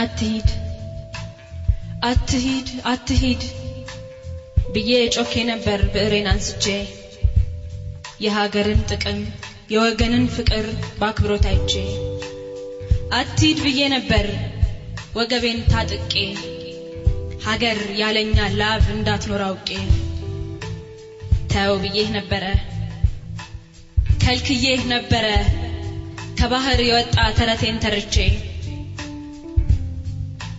አትሂድ አትሂድ አትሂድ ብዬ ጮኬ ነበር ብዕሬን አንስቼ። የሀገርን ጥቅም የወገንን ፍቅር በአክብሮት አይቼ። አትሂድ ብዬ ነበር ወገቤን ታጥቄ። ሀገር ያለኛ ላብ እንዳትኖር አውቄ። ተው ብዬህ ነበረ ከልክዬህ ነበረ። ከባህር የወጣ ተረቴን ተርቼ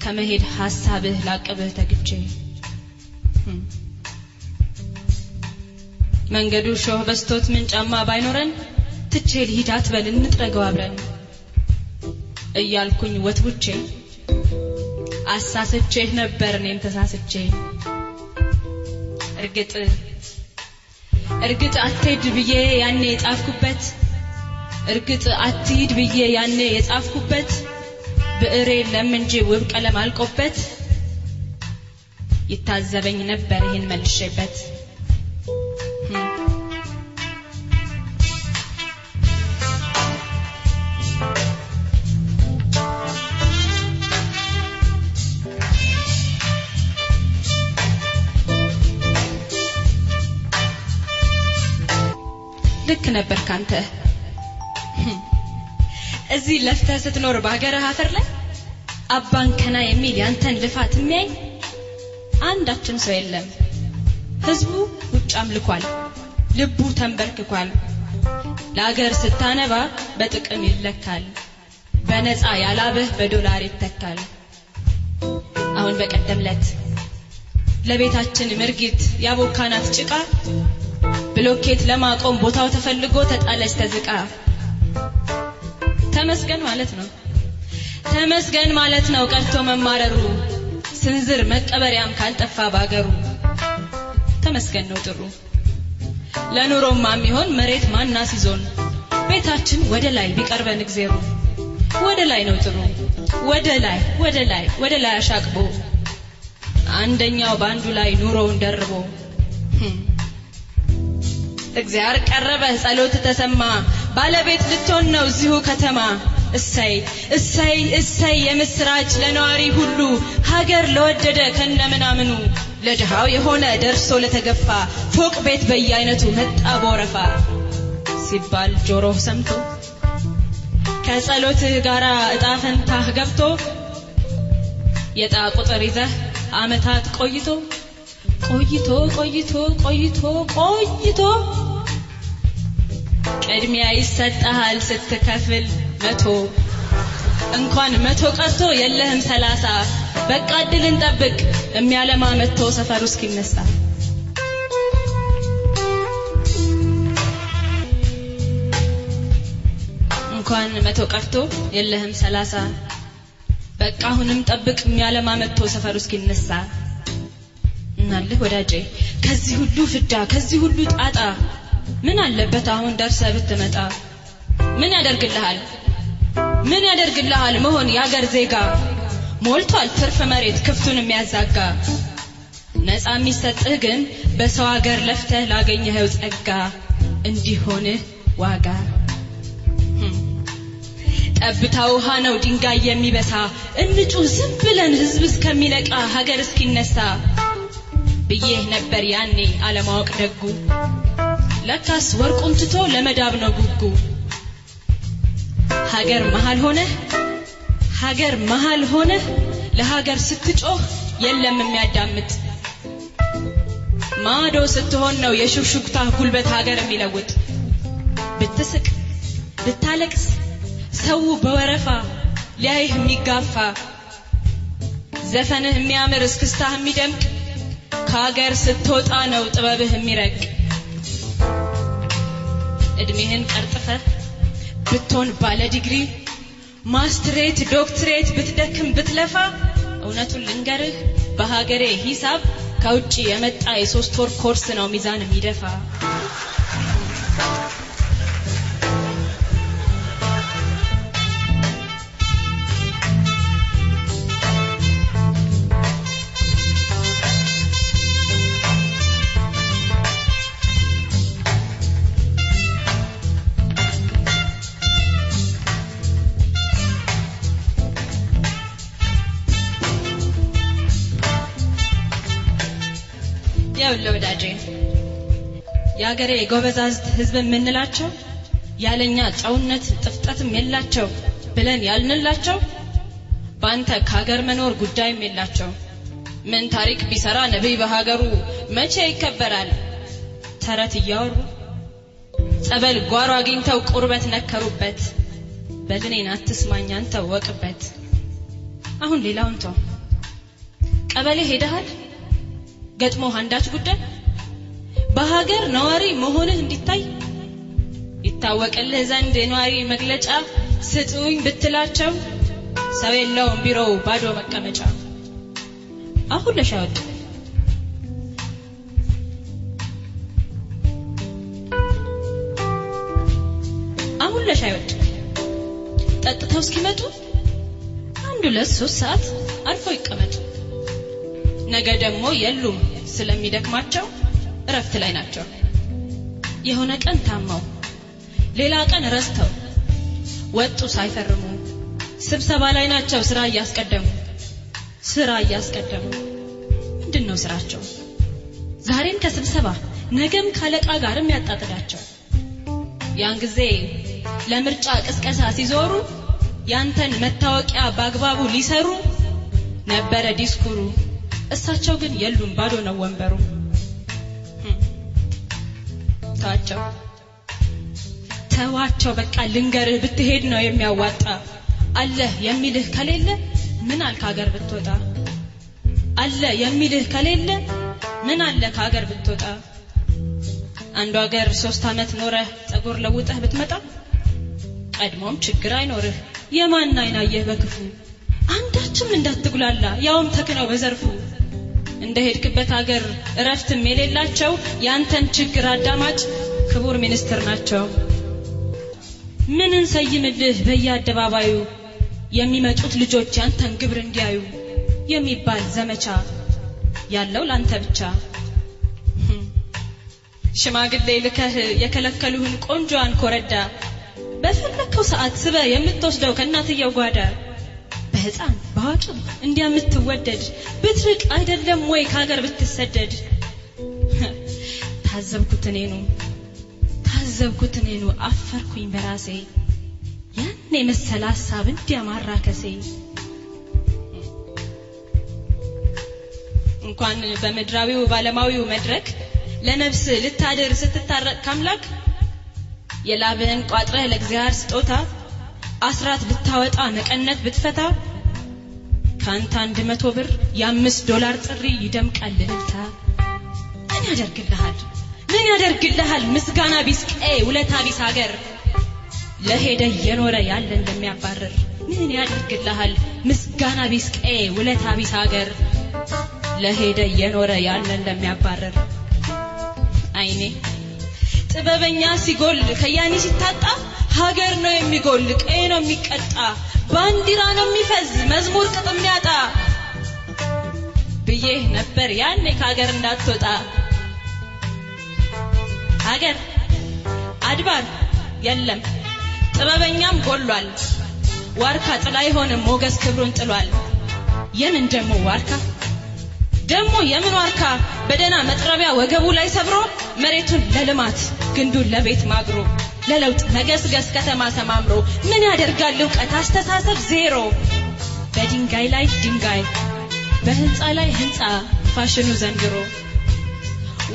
ከመሄድ ሐሳብህ ላቅብህ ተግቼ። መንገዱ ሾህ በስቶት ምን ጫማ ባይኖረን ትቼ ልሂድ አትበል እንጥረገው አብረን እያልኩኝ ወትውቼ። አሳስቼህ ነበር እኔም ተሳስቼ። እርግጥ እርግጥ አትሄድ ብዬ ያኔ የጻፍኩበት እርግጥ አትሂድ ብዬ ያኔ የጻፍኩበት ብዕሬ ለምንጂ ውብ ቀለም አልቆበት ይታዘበኝ ነበር ይህን መልሼበት። ልክ ነበር ካንተ እዚህ ለፍተህ ስትኖር በሀገርህ አፈር ላይ አባን ከና የሚል ያንተን ልፋት የሚያይ አንዳችም ሰው የለም። ህዝቡ ውጭ አምልኳል፣ ልቡ ተንበርክኳል። ለአገር ስታነባ በጥቅም ይለካል፣ በነፃ ያላብህ በዶላር ይተካል። አሁን በቀደምለት ለቤታችን ምርጊት ያቦካናት ጭቃ ብሎኬት ለማቆም ቦታው ተፈልጎ ተጣለች ተዝቃ። ተመስገን ማለት ነው። ተመስገን ማለት ነው ቀርቶ መማረሩ። ስንዝር መቀበሪያም ካልጠፋ ባገሩ። ተመስገን ነው ጥሩ። ለኑሮማ የሚሆን መሬት ማናስ ይዞን ቤታችን ወደ ላይ ቢቀርበን እግዜሩ። ወደ ላይ ነው ጥሩ። ወደ ላይ ወደ ላይ ወደ ላይ አሻቅቦ። አንደኛው በአንዱ ላይ ኑሮውን ደርቦ። እግዚአብሔር ቀረበ ጸሎት ተሰማ ባለቤት ልትሆን ነው እዚሁ ከተማ። እሰይ እሰይ እሰይ! የምስራች ለነዋሪ ሁሉ ሀገር ለወደደ ከነምናምኑ ለድሃው የሆነ ደርሶ ለተገፋ ፎቅ ቤት በየአይነቱ መጣ በወረፋ ሲባል ጆሮህ ሰምቶ ከጸሎትህ ጋር እጣ ፈንታህ ገብቶ የጣ ቁጥር ይዘህ አመታት ቆይቶ ቆይቶ ቆይቶ ቆይቶ ቆይቶ ቅድሚያ ይሰጠሃል ስትከፍል መቶ። እንኳን መቶ ቀርቶ የለህም ሰላሳ። በቃ እድል እንጠብቅ የሚያለማ መጥቶ ሰፈሩ እስኪነሳ። እንኳን መቶ ቀርቶ የለህም ሰላሳ። በቃ አሁንም ጠብቅ የሚያለማ መጥቶ ሰፈሩ እስኪነሳ። እናልህ ወዳጄ ከዚህ ሁሉ ፍዳ ከዚህ ሁሉ ጣጣ ምን አለበት አሁን ደርሰ ብትመጣ? ምን ያደርግልሃል? ምን ያደርግልሃል መሆን የአገር ዜጋ? ሞልቷል ትርፍ መሬት ክፍቱን የሚያዛጋ። ነፃ የሚሰጥህ ግን በሰው ሀገር ለፍተህ ላገኘኸው ጸጋ እንዲሆንህ ዋጋ። ጠብታ ውሃ ነው ድንጋይ የሚበሳ። እንጩህ ዝም ብለን ህዝብ እስከሚነቃ ሀገር እስኪነሳ ብዬህ ነበር ያኔ አለማወቅ ደጉ ለካስ ወርቁን ትቶ ለመዳብ ነው ጉጉ። ሀገር መሃል ሆነህ ሀገር መሃል ሆነህ ለሀገር ስትጮህ የለም የሚያዳምጥ። ማዶ ስትሆን ነው የሹክሹክታ ጉልበት ሀገር የሚለውጥ። ብትስቅ ብታለቅስ ሰው በወረፋ ሊያይህ የሚጋፋ። ዘፈንህ የሚያምር እስክስታህ የሚደምቅ ከሀገር ስትወጣ ነው ጥበብህ የሚረቅ እድሜህን ቀርጥፈህ ብትሆን ባለ ዲግሪ ማስትሬት ዶክትሬት ብትደክም ብትለፋ እውነቱን ልንገርህ በሀገሬ ሂሳብ ከውጭ የመጣ የሶስት ወር ኮርስ ነው ሚዛን የሚደፋ የአገሬ ጎበዛዝት ህዝብ የምንላቸው ያለኛ ጨውነት ጥፍጠትም የላቸው ብለን ያልንላቸው በአንተ ከሀገር መኖር ጉዳይም የላቸው። ምን ታሪክ ቢሰራ ነቢይ በሀገሩ መቼ ይከበራል? ተረት እያወሩ ጸበል ጓሮ አግኝተው ቁርበት ነከሩበት። በልኔን አትስማኝ አንተ ወቅበት። አሁን ሌላውን ተው። ቀበሌ ሄደሃል? ገጥሞህ አንዳች ጉዳይ በሀገር ነዋሪ መሆንህ እንዲታይ ይታወቅልህ ዘንድ የነዋሪ መግለጫ ስጡኝ ብትላቸው ሰው የለውም ቢሮው ባዶ መቀመጫ። አሁን ለሻይ ወጡ። አሁን ለሻይ ጠጥተው እስኪመጡ አንድ ሁለት ሶስት ሰዓት አርፈው ይቀመጡ። ነገ ደግሞ የሉም ስለሚደክማቸው እረፍት ላይ ናቸው። የሆነ ቀን ታመው ሌላ ቀን ረስተው ወጡ ሳይፈርሙ ስብሰባ ላይ ናቸው ስራ እያስቀደሙ ስራ እያስቀደሙ ምንድን ነው ስራቸው? ዛሬም ከስብሰባ ነገም ካለቃ ጋርም ያጣጥዳቸው። ያን ጊዜ ለምርጫ ቅስቀሳ ሲዞሩ ያንተን መታወቂያ በአግባቡ ሊሰሩ ነበረ ዲስኩሩ። እሳቸው ግን የሉም ባዶ ነው ወንበሩ። ተዋቸው። ተዋቸው በቃ ልንገርህ ብትሄድ ነው የሚያዋጣ። አለህ የሚልህ ከሌለ ምን አልክ ሀገር ብትወጣ? አለ የሚልህ ከሌለ ምን አለ ከሀገር ብትወጣ? አንዱ ሀገር ሶስት አመት ኖረህ ጸጉር ለውጠህ ብትመጣ ቀድሞም ችግር አይኖርህ። የማን አይን አየህ በክፉ? አንዳችም እንዳትጉላላ ያውም ተክነው በዘርፉ እንደ ሄድክበት ሀገር እረፍትም የሌላቸው ያንተን ችግር አዳማጭ ክቡር ሚኒስትር ናቸው። ምን እንሰይምልህ በየአደባባዩ የሚመጡት ልጆች ያንተን ግብር እንዲያዩ የሚባል ዘመቻ ያለው ላንተ ብቻ። ሽማግሌ ልከህ የከለከሉህን ቆንጆዋን ኮረዳ በፈለከው ሰዓት ስበ የምትወስደው ከእናትየው ጓዳ በህፃን በአዋቂም እንዲያ የምትወደድ ብትርቅ አይደለም ወይ ከሀገር ብትሰደድ? ታዘብኩት እኔኑ ታዘብኩት እኔኑ አፈርኩኝ በራሴ ያን የመሰለ ሀሳብ እንዲያማራ ከሴ እንኳን በምድራዊው ባለማዊው መድረክ ለነፍስ ልታድር ስትታረቅ ካምላክ የላብህን ቋጥረህ ለእግዚአብሔር ስጦታ አስራት ብታወጣ መቀነት ብትፈታ ከአንተ አንድ መቶ ብር የአምስት ዶላር ጥሪ ይደምቃል እልልታ። ምን ያደርግልሃል? ምን ያደርግልሃል? ምስጋና ቢስ ቀዬ ውለታ ቢስ ሀገር ለሄደ እየኖረ ያለ እንደሚያባርር ምን ያደርግልሃል? ምስጋና ቢስ ቀዬ ውለታ ቢስ ሀገር ለሄደ እየኖረ ያለ እንደሚያባርር አይኔ። ጥበበኛ ሲጎል ከያኒ ሲታጣ ሀገር ነው የሚጎል ቀዬ ነው የሚቀጣ ባንዲራ ነው የሚፈዝ መዝሙር ቅጥም ያጣ ብዬህ ነበር ያኔ ከሀገር እንዳትወጣ። ሀገር አድባር የለም ጥበበኛም ጎሏል። ዋርካ ጥላ አይሆንም ሞገስ ክብሩን ጥሏል። የምን ደሞ ዋርካ? ደሞ የምን ዋርካ? በደና መጥረቢያ ወገቡ ላይ ሰብሮ መሬቱን ለልማት ግንዱን ለቤት ማግሮ ለለውጥ መገስገስ ከተማ ሰማምሮ ምን ያደርጋል እውቀት አስተሳሰብ ዜሮ። በድንጋይ ላይ ድንጋይ በህንፃ ላይ ህንፃ ፋሽኑ ዘንድሮ።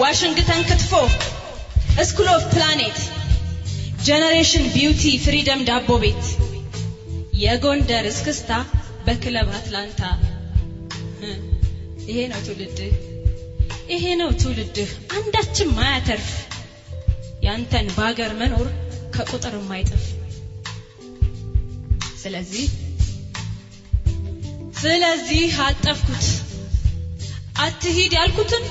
ዋሽንግተን ክትፎ School of Planet Generation Beauty Freedom ዳቦ ቤት የጎንደር እስክስታ በክለብ አትላንታ። ይሄ ነው ትውልድህ ይሄ ነው ትውልድህ አንዳችም ማያተርፍ ያንተን በሀገር መኖር ከቁጥር የማይጥፍ። ስለዚህ ስለዚህ አጠፍኩት። አትሂድ ያልኩትን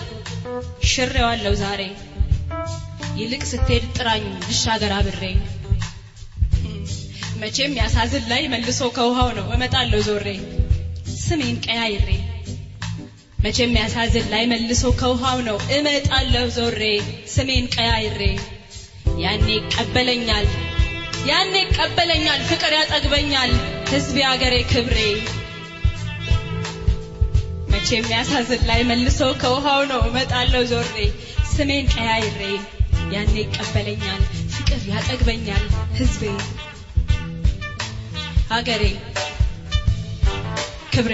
ሽሬዋለሁ ዛሬ። ይልቅ ስትሄድ ጥራኝ ልሻገር አብሬ መቼም ያሳዝን ላይ መልሶ ከውሃው ነው። እመጣለሁ ዞሬ። ስሜን ቀያይሬ። መቼም ያሳዝን ላይ መልሶ ከውሃው ነው። እመጣለሁ ዞሬ። ስሜን ቀያይሬ ያኔ ይቀበለኛል ያኔ ይቀበለኛል ፍቅር ያጠግበኛል ህዝቤ አገሬ ክብሬ። መቼ የሚያሳዝን ላይ መልሶ ከውሃው ነው እመጣለሁ ዞሬ ስሜን ቀያይሬ። ያኔ ይቀበለኛል ፍቅር ያጠግበኛል ህዝቤ ሀገሬ ክብሬ